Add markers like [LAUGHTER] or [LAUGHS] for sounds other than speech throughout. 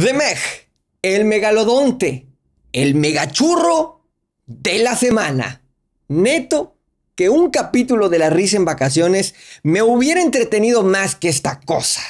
The Meg, el megalodonte, el megachurro de la semana. Neto, que un capítulo de la risa en vacaciones me hubiera entretenido más que esta cosa.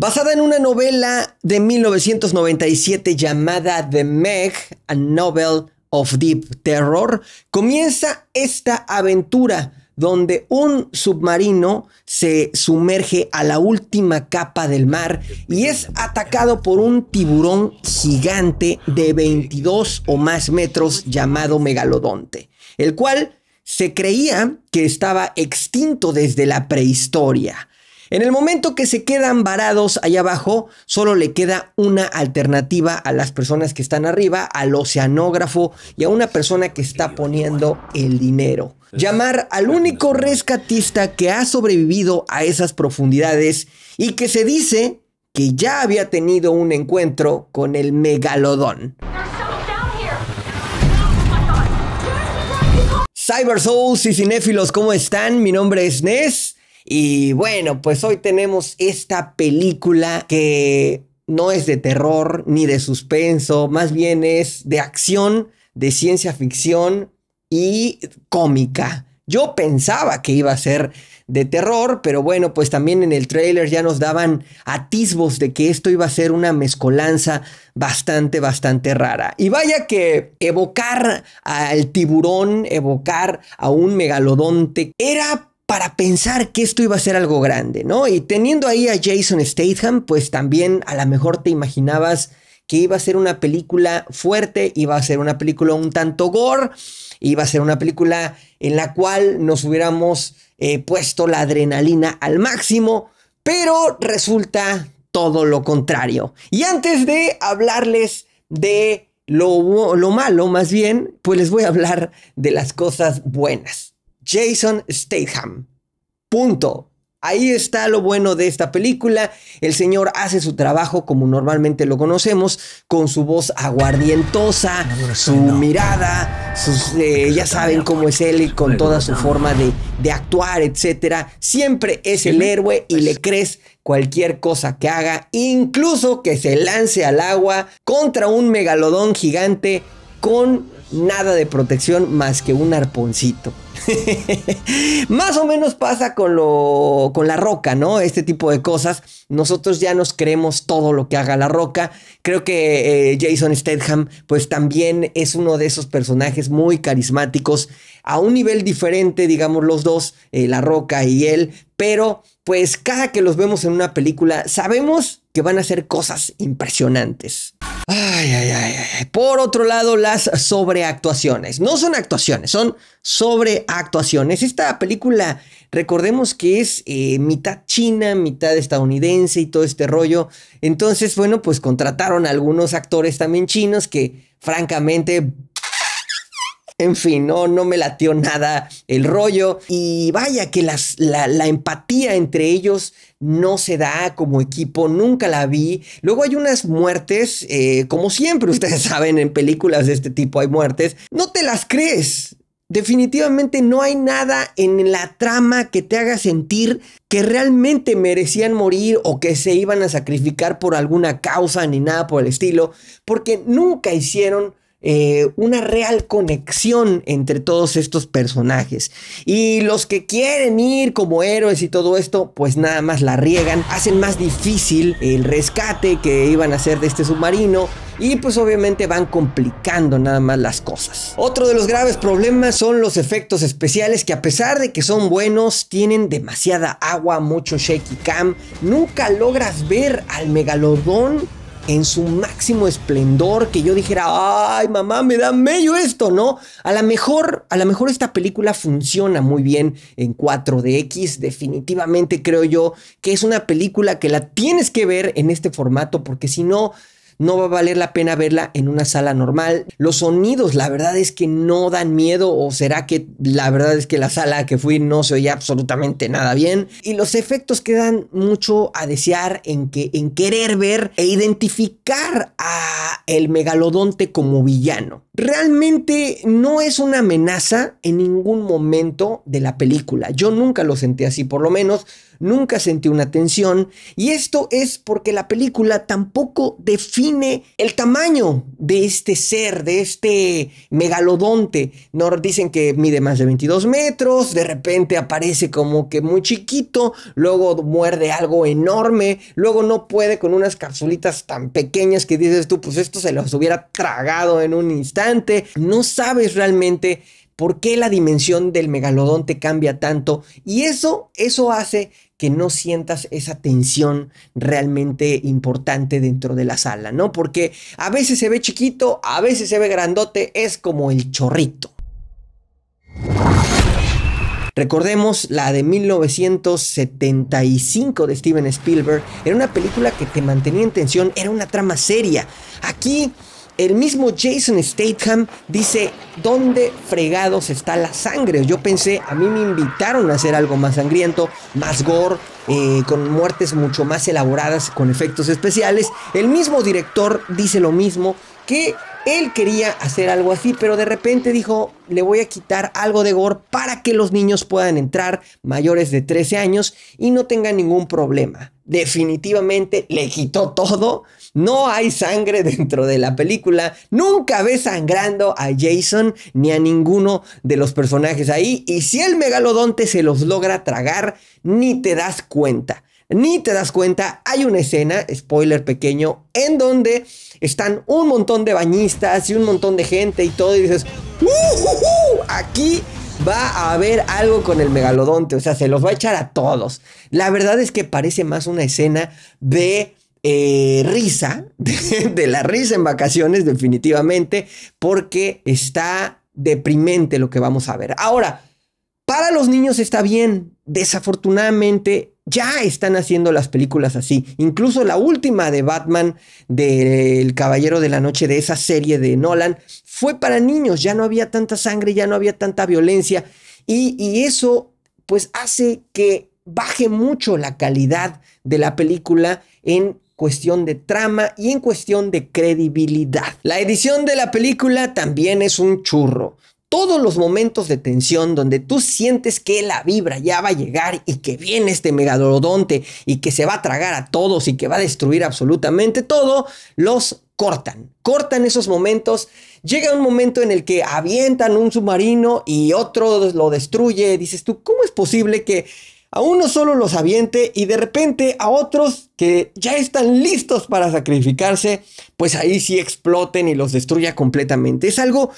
Basada en una novela de 1997 llamada The Meg, a Novel of Deep Terror, comienza esta aventura donde un submarino se sumerge a la última capa del mar y es atacado por un tiburón gigante de 22 o más metros llamado megalodonte, el cual se creía que estaba extinto desde la prehistoria. En el momento que se quedan varados allá abajo, solo le queda una alternativa a las personas que están arriba, al oceanógrafo y a una persona que está poniendo el dinero. Llamar al único rescatista que ha sobrevivido a esas profundidades y que se dice que ya había tenido un encuentro con el megalodón. Cyber Souls y cinéfilos, ¿cómo están? Mi nombre es Ness y bueno, pues hoy tenemos esta película que no es de terror ni de suspenso, más bien es de acción, de ciencia ficción y cómica. Yo pensaba que iba a ser de terror, pero bueno, pues también en el trailer ya nos daban atisbos de que esto iba a ser una mezcolanza bastante, bastante rara. Y vaya que evocar al tiburón, evocar a un megalodonte, era para pensar que esto iba a ser algo grande, ¿no? Y teniendo ahí a Jason Statham, pues también a lo mejor te imaginabas que iba a ser una película fuerte, iba a ser una película un tanto gore, iba a ser una película en la cual nos hubiéramos eh, puesto la adrenalina al máximo, pero resulta todo lo contrario. Y antes de hablarles de lo, lo malo, más bien, pues les voy a hablar de las cosas buenas. Jason Statham. Punto. Ahí está lo bueno de esta película. El señor hace su trabajo como normalmente lo conocemos, con su voz aguardientosa, su mirada, sus, eh, ya saben cómo es él con toda su forma de, de actuar, etc. Siempre es el héroe y le crees cualquier cosa que haga, incluso que se lance al agua contra un megalodón gigante con nada de protección más que un arponcito. [LAUGHS] Más o menos pasa con lo con la roca, ¿no? Este tipo de cosas. Nosotros ya nos creemos todo lo que haga la roca. Creo que eh, Jason Statham, pues también es uno de esos personajes muy carismáticos, a un nivel diferente, digamos, los dos, eh, la roca y él, pero pues cada que los vemos en una película, sabemos que van a hacer cosas impresionantes. Ay, ay, ay, ay. Por otro lado, las sobreactuaciones. No son actuaciones, son sobreactuaciones. Esta película, recordemos que es eh, mitad china, mitad estadounidense y todo este rollo. Entonces, bueno, pues contrataron a algunos actores también chinos que, francamente, en fin, no, no me latió nada el rollo. Y vaya que las, la, empatía entre ellos no se da como equipo, nunca la vi. Luego hay unas muertes, eh, como siempre ustedes [LAUGHS] saben, en películas de este tipo hay muertes, no te las crees. Definitivamente no hay nada en la trama que te haga sentir que realmente merecían morir o que se iban a sacrificar por alguna causa ni nada por el estilo, porque nunca hicieron eh, una real conexión entre todos estos personajes. Y los que quieren ir como héroes y todo esto, pues nada más la riegan, hacen más difícil el rescate que iban a hacer de este submarino. Y pues obviamente van complicando nada más las cosas. Otro de los graves problemas son los efectos especiales que a pesar de que son buenos, tienen demasiada agua, mucho shaky cam. Nunca logras ver al megalodón en su máximo esplendor, que yo dijera, ay mamá, me da medio esto, ¿no? A lo mejor, a lo mejor esta película funciona muy bien en 4DX, definitivamente creo yo que es una película que la tienes que ver en este formato, porque si no, no va a valer la pena verla en una sala normal. Los sonidos, la verdad es que no dan miedo o será que la verdad es que la sala que fui no se oía absolutamente nada bien. Y los efectos quedan mucho a desear en, que, en querer ver e identificar a el megalodonte como villano. Realmente no es una amenaza en ningún momento de la película. Yo nunca lo sentí así, por lo menos nunca sentí una tensión y esto es porque la película tampoco define el tamaño de este ser, de este megalodonte. Nos dicen que mide más de 22 metros, de repente aparece como que muy chiquito, luego muerde algo enorme, luego no puede con unas capsulitas tan pequeñas que dices tú, pues esto se los hubiera tragado en un instante. No sabes realmente por qué la dimensión del megalodonte cambia tanto y eso, eso hace que no sientas esa tensión realmente importante dentro de la sala, ¿no? Porque a veces se ve chiquito, a veces se ve grandote, es como el chorrito. Recordemos la de 1975 de Steven Spielberg. Era una película que te mantenía en tensión, era una trama seria. Aquí el mismo Jason Statham dice, ¿dónde fregados está la sangre? Yo pensé, a mí me invitaron a hacer algo más sangriento, más gore, eh, con muertes mucho más elaboradas, con efectos especiales. El mismo director dice lo mismo, que él quería hacer algo así, pero de repente dijo, le voy a quitar algo de gore para que los niños puedan entrar mayores de 13 años y no tengan ningún problema. Definitivamente le quitó todo. No hay sangre [LAUGHS] dentro de la película. Nunca ves sangrando a Jason ni a ninguno de los personajes ahí. Y si el megalodonte se los logra tragar, ni te das cuenta. Ni te das cuenta. Hay una escena, spoiler pequeño, en donde están un montón de bañistas y un montón de gente y todo. Y dices, uh, aquí va a haber algo con el megalodonte, o sea, se los va a echar a todos. La verdad es que parece más una escena de eh, risa, [LAUGHS] de, la risa en vacaciones, definitivamente, porque está deprimente lo que vamos a ver. Ahora, para los niños está bien, desafortunadamente ya están haciendo las películas así. Incluso la última de Batman, del Caballero de la Noche, de esa serie de Nolan, fue para niños. Ya no había tanta sangre, ya no había tanta violencia. Y, y eso pues hace que baje mucho la calidad de la película en cuestión de trama y en cuestión de credibilidad. La edición de la película también es un churro. Todos los momentos de tensión donde tú sientes que la vibra ya va a llegar y que viene este megalodonte y que se va a tragar a todos y que va a destruir absolutamente todo, los cortan. Cortan esos momentos. Llega un momento en el que avientan un submarino y otro lo destruye. Dices tú, ¿cómo es posible que a uno solo los aviente y de repente a otros que ya están listos para sacrificarse, pues ahí sí exploten y los destruya completamente. Es algo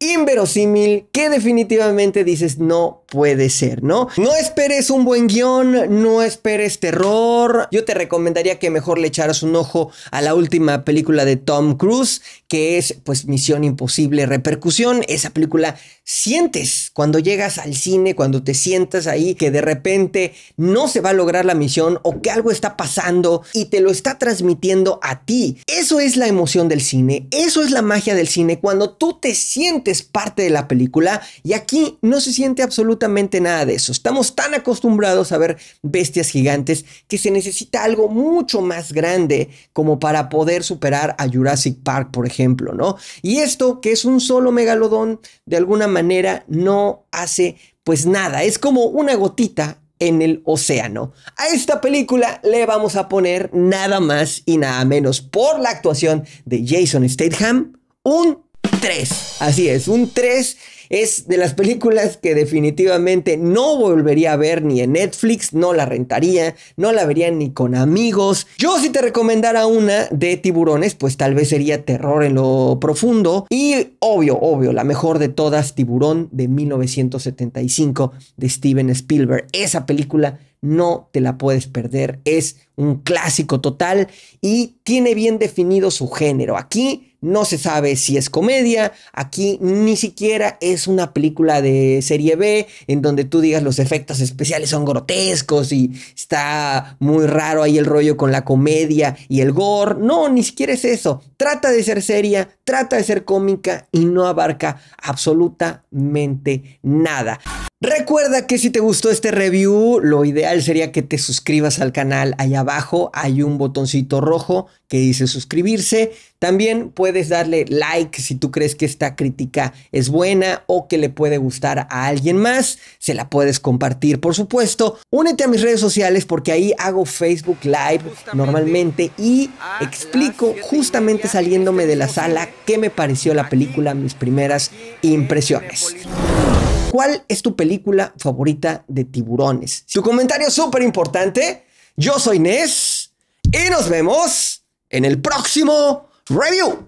inverosímil que definitivamente dices no puede ser, ¿no? No esperes un buen guion, no esperes terror. Yo te recomendaría que mejor le echaras un ojo a la última película de Tom Cruise, que es pues Misión Imposible Repercusión. Esa película sientes cuando llegas al cine, cuando te sientas ahí, que de repente no se va a lograr la misión o que algo está pasando y te lo está transmitiendo a ti. Eso es la emoción del cine, eso es la magia del cine, cuando tú te sientes es parte de la película y aquí no se siente absolutamente nada de eso. Estamos tan acostumbrados a ver bestias gigantes que se necesita algo mucho más grande como para poder superar a Jurassic Park, por ejemplo, ¿no? Y esto, que es un solo megalodón, de alguna manera no hace pues nada, es como una gotita en el océano. A esta película le vamos a poner nada más y nada menos por la actuación de Jason Statham un 3. Así es, un 3 es de las películas que definitivamente no volvería a ver ni en Netflix, no la rentaría, no la vería ni con amigos. Yo si te recomendara una de tiburones, pues tal vez sería Terror en lo profundo y obvio, obvio, la mejor de todas, Tiburón de 1975 de Steven Spielberg. Esa película no te la puedes perder, es un clásico total y tiene bien definido su género. Aquí no se sabe si es comedia, aquí ni siquiera es una película de serie B en donde tú digas los efectos especiales son grotescos y está muy raro ahí el rollo con la comedia y el gore. No, ni siquiera es eso. Trata de ser seria, trata de ser cómica y no abarca absolutamente nada. Recuerda que si te gustó este review, lo ideal sería que te suscribas al canal. Ahí abajo hay un botoncito rojo que dice suscribirse. También puedes darle like si tú crees que esta crítica es buena o que le puede gustar a alguien más. Se la puedes compartir, por supuesto. Únete a mis redes sociales porque ahí hago Facebook Live normalmente y explico justamente saliéndome de la sala qué me pareció la película, mis primeras impresiones. ¿Cuál es tu película favorita de tiburones? Su comentario es súper importante. Yo soy Nes y nos vemos en el próximo review.